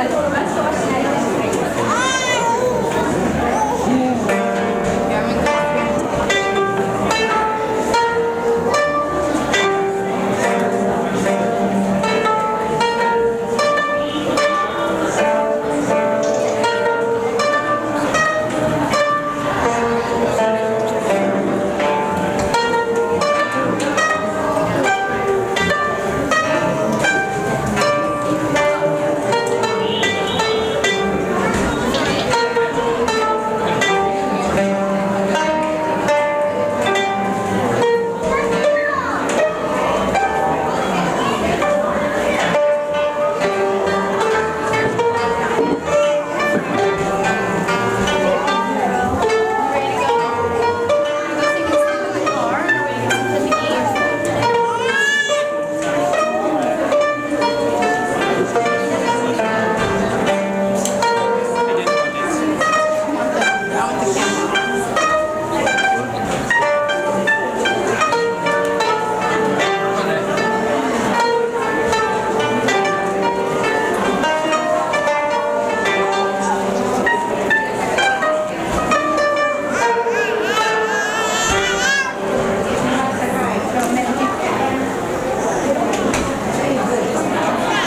algo